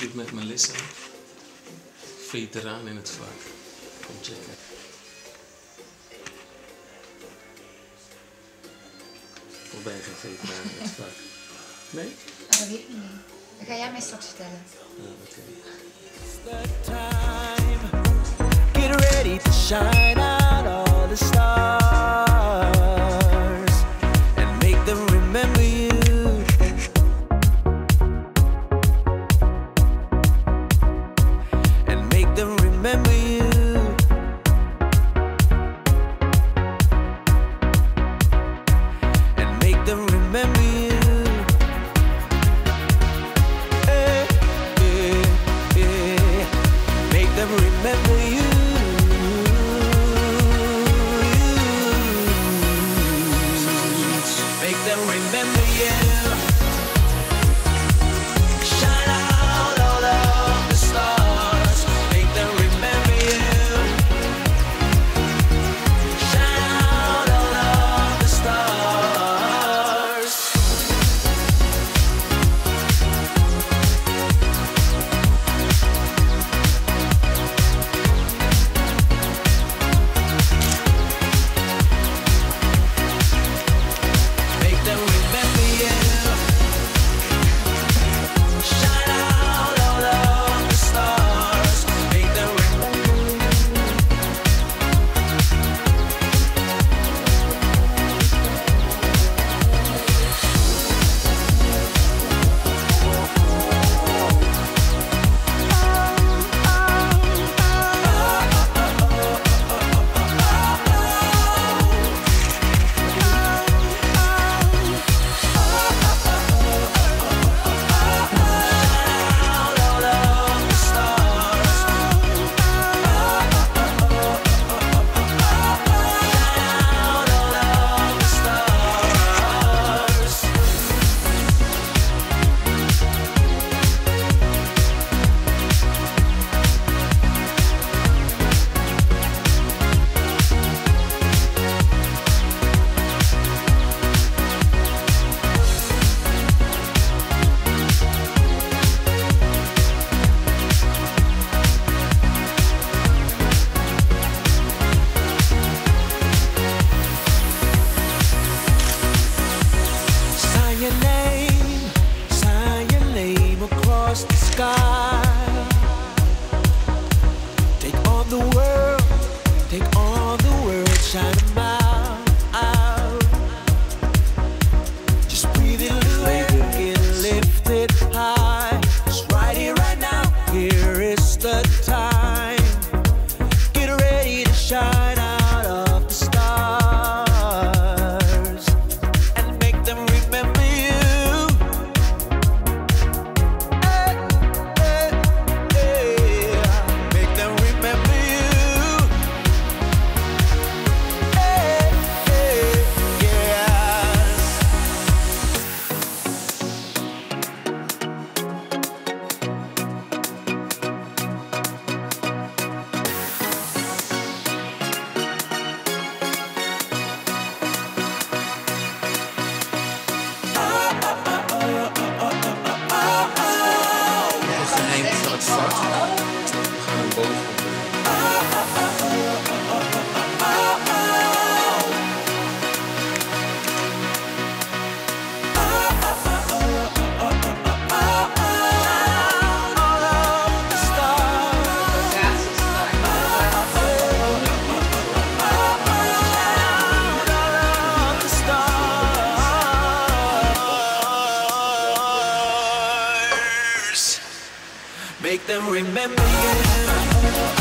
sliep met Melissa, veteraan in het vak Kom checken. Of ben je geen veteraan in het vak? Nee? Oh, dat weet ik niet. Dat ga jij mij straks vertellen. Ja, oké. Okay. Get ready to shine. sky. Oh, oh, oh. them remember you.